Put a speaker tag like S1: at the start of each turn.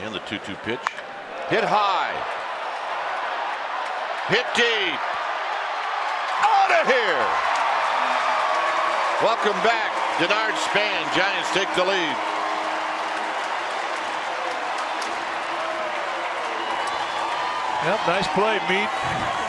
S1: And the 2 2 pitch. Hit high. Hit deep. Out of here. Welcome back. Denard Span. Giants take the lead.
S2: Yep, nice play, Meat.